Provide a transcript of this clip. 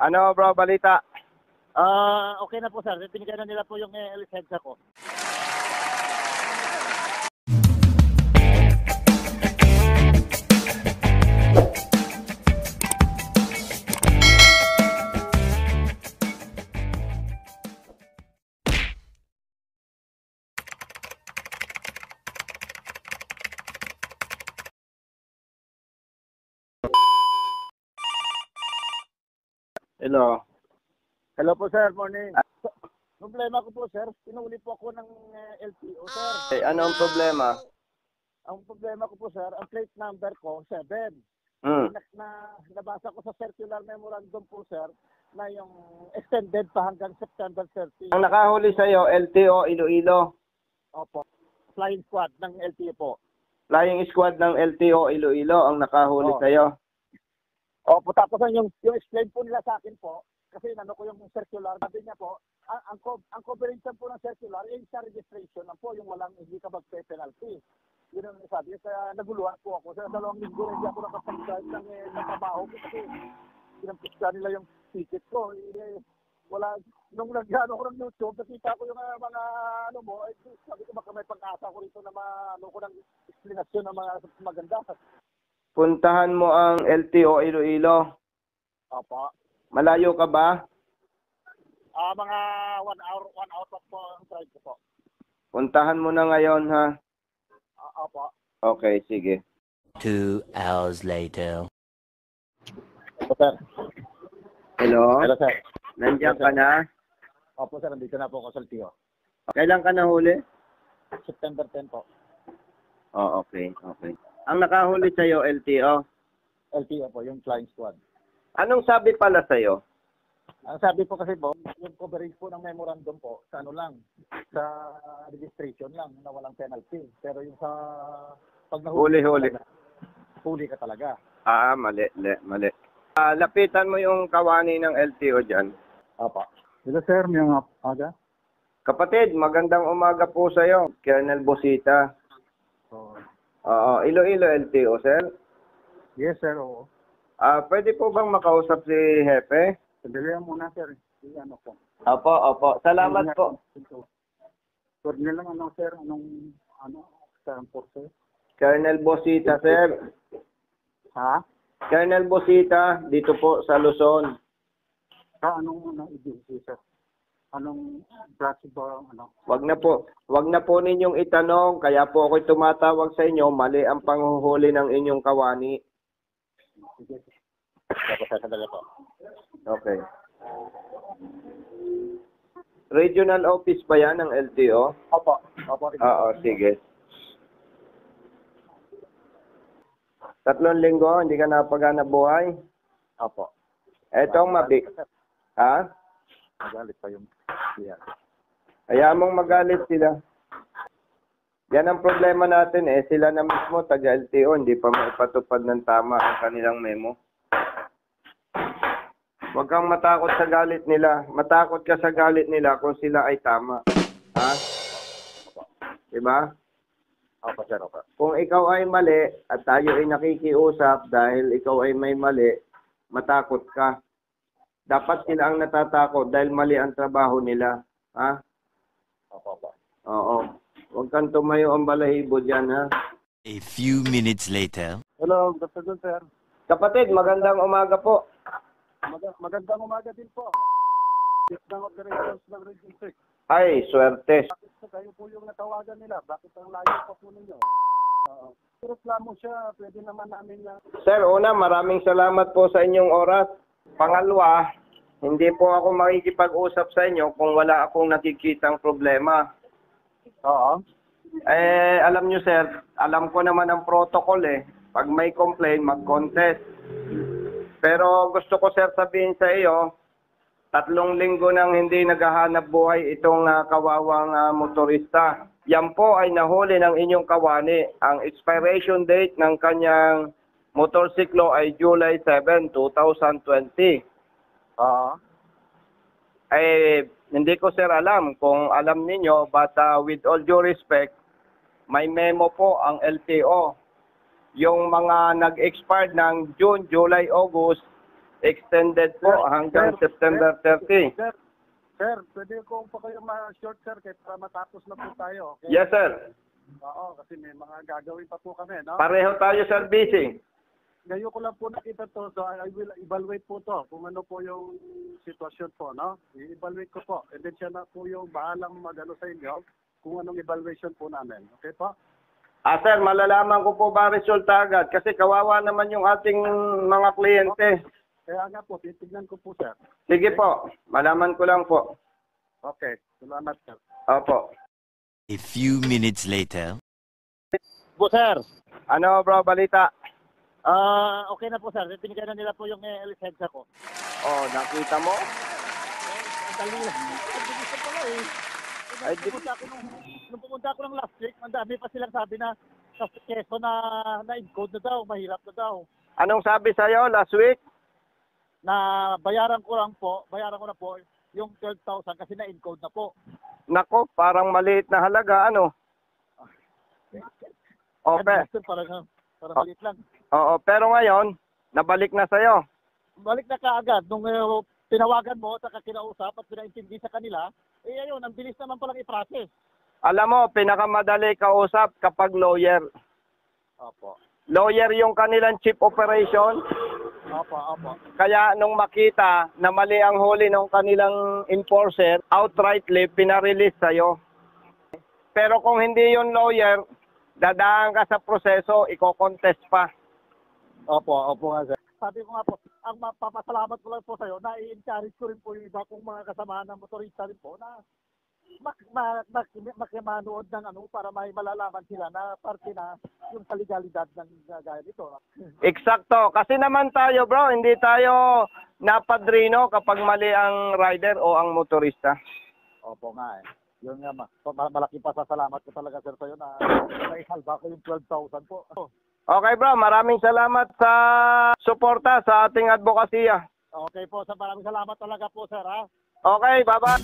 Ano bro, balita? Ah, okay na po sir. Binigyan na nila po yung eh, lisensya ko. Hello. Hello po sir, morning. Problema ko po sir, pinuli po ako ng eh, LTO sir. Eh, ano ang problema? Ang problema ko po sir, ang plate number ko, 7. Hmm. Na, na, nabasa ko sa circular memorandum po sir, na yung extended pa hanggang September 30. Ang nakahuli sa'yo, LTO Iloilo. Opo. Flying squad ng LTO po. Flying squad ng LTO Iloilo ang nakahuli Oo. sa'yo. Opo, tapos yung, yung explain po nila sa akin po, kasi nano ko yung circular, sabi niya po, ang, ang, ang coverage po ng circular, yung sa registration lang po, yung walang hindi ka mag-pay penalty. Yun ang sabi, kaya naguluhan po ako. Sa dalawang linggo rin hindi ako nakapag-start ng, eh, ng trabaho ko kasi pinampista nila yung ticket ko. Eh, wala, nung nag-ano ko ng YouTube, nakita ko yung ah, mga ano mo, eh, sabi ko baka may pag-asa ko rito na ma, ano ko ng explanation ng mga maganda. Puntahan mo ang LTO Iloilo. Opo. Malayo ka ba? Ah, mga one hour, one hour pa po ang drive ko po. Puntahan mo na ngayon ha. Ah, opo. Okay, sige. Two hours later. Opo, sir. Hello? Hello, sir. Nandiyan ka na? Opo, sir. Nandito na po ako sa LTO. Kailan ka nahuli? September 10 po. Oh, okay, okay. Ang nakahuli sa'yo, LTO. LTO po, yung flying squad. Anong sabi pala sa'yo? Ang sabi po kasi po, yung coverage po ng memorandum po, sa ano lang, sa registration lang, na walang penalty. Pero yung sa pag nahuli Huli-huli. ka talaga, huli ka talaga. Ah, mali, mali, mali. Ah, lapitan mo yung kawani ng LTO dyan. Opo. Hello, sir. May mga aga? Kapatid, magandang umaga po sa'yo. Colonel Bosita. Oo, Iloilo LTO, sir. yes, sir. Oo. Ah, pwede po bang makausap si Hepe? Sandali lang muna, sir. Yung ano po. Opo, opo. Salamat po. Sir, lang ano, sir, anong, ano, sa sir? Colonel Bosita, sir. Ha? Colonel Bosita, dito po sa Luzon. Sa anong, ano, agency, sir? Anong klase ba, ano? Wag na po, wag na po ninyong itanong, kaya po ako'y tumatawag sa inyo, mali ang panghuhuli ng inyong kawani. Sige. Sandali po. Okay. Regional office ba yan ng LTO? Opo. Opo. Oo, sige. Tatlong linggo, hindi ka napagana buhay? Opo. Etong mabi... Ha? Magalit pa yung yeah. Hayaan mong magalit sila. Yan ang problema natin eh. Sila na mismo, taga-LTO, hindi pa maipatupad ng tama ang kanilang memo. Huwag kang matakot sa galit nila. Matakot ka sa galit nila kung sila ay tama. Ha? Diba? Opo, sir. Opo. Kung ikaw ay mali at tayo ay nakikiusap dahil ikaw ay may mali, matakot ka. Dapat sila ang natatakot dahil mali ang trabaho nila. Ha? Opo, opo. Oo. Huwag kang tumayo ang balahibo dyan, ha? A few minutes later. Hello, good afternoon, sir. Kapatid, magandang umaga po. Mag- magandang umaga din po. Chief ng operations ng Region 6. Ay, swerte. Bakit po kayo po yung natawagan nila? Bakit ang layo pa po ninyo? Uh, pero reklamo siya, pwede naman namin na Sir, una, maraming salamat po sa inyong oras. Pangalawa, hindi po ako makikipag-usap sa inyo kung wala akong nakikitang problema. Oo. Eh, alam nyo sir, alam ko naman ang protocol eh. Pag may complaint, mag-contest. Pero gusto ko sir sabihin sa iyo, tatlong linggo nang hindi naghahanap buhay itong ah, kawawang ah, motorista. Yan po ay nahuli ng inyong kawani. Ang expiration date ng kanyang motorsiklo ay July 7, 2020. Oo. Eh, hindi ko sir alam kung alam ninyo, but uh, with all due respect, may memo po ang LTO. Yung mga nag-expired ng June, July, August, extended po Sir, hanggang sir, September 30. Sir, sir, pwede ko pa kayo ma-short, sir, kaya para matapos na po tayo. Okay? Yes, sir. Oo, kasi may mga gagawin pa po kami, no? Pareho tayo, sir, busy. Ngayon ko lang po nakita to, so I will evaluate po to kung ano po yung sitwasyon po, no? I-evaluate ko po. And then siya na po yung bahalang magano sa inyo kung anong evaluation po namin. Okay po? Ah, sir, malalaman ko po ba resulta agad? Kasi kawawa naman yung ating mga kliyente. Kaya nga po, titignan ko po, sir. Sige po, malaman ko lang po. Okay, salamat, sir. Opo. A few minutes later. Po, sir. Ano, bro, balita? Ah, okay na po, sir. Tinigyan na nila po yung uh, lisensya ko. Oh, nakita mo? Ang dali lang. Ang bilis na pala eh. Ay, Nung di- pumunta ako nung, nung pumunta ako ng last week, ang dami pa silang sabi na sa keso na na-encode na daw, mahirap na daw. Anong sabi sa'yo last week? Na bayaran ko lang po, bayaran ko na po yung 12,000 kasi na-encode na po. Nako, parang maliit na halaga, ano? Okay. Ano, Parang, parang Oh. maliit lang. Oo, pero ngayon, nabalik na sa'yo. Balik na kaagad nung uh, tinawagan mo at kinausap at pinaintindi sa kanila, eh ayun, ang bilis naman palang i-process. Alam mo, pinakamadali kausap kapag lawyer. Opo. Lawyer yung kanilang chief operation. Opo, opo. Kaya nung makita na mali ang huli ng kanilang enforcer, outrightly pinarelease sa'yo. Pero kung hindi yung lawyer, dadaan ka sa proseso, iko-contest pa. Opo, opo nga sir. Sabi ko nga po, ang mapapasalamat ko lang po sa'yo, na i-encourage ko rin po yung iba kong mga kasamahan ng motorista rin po na mak mak mak makimanood ng ano para may malalaman sila na parte na yung kaligalidad ng uh, gaya nito. Eksakto. Kasi naman tayo, bro, hindi tayo napadrino kapag mali ang rider o ang motorista. Opo nga eh. Yun nga, ma ma- malaki pa sa salamat ko talaga sir sa'yo na naisalba ko yung 12,000 po. Okay bro, maraming salamat sa suporta sa ating advokasya. Okay po, sa maraming salamat talaga po sir ha. Okay, bye-bye.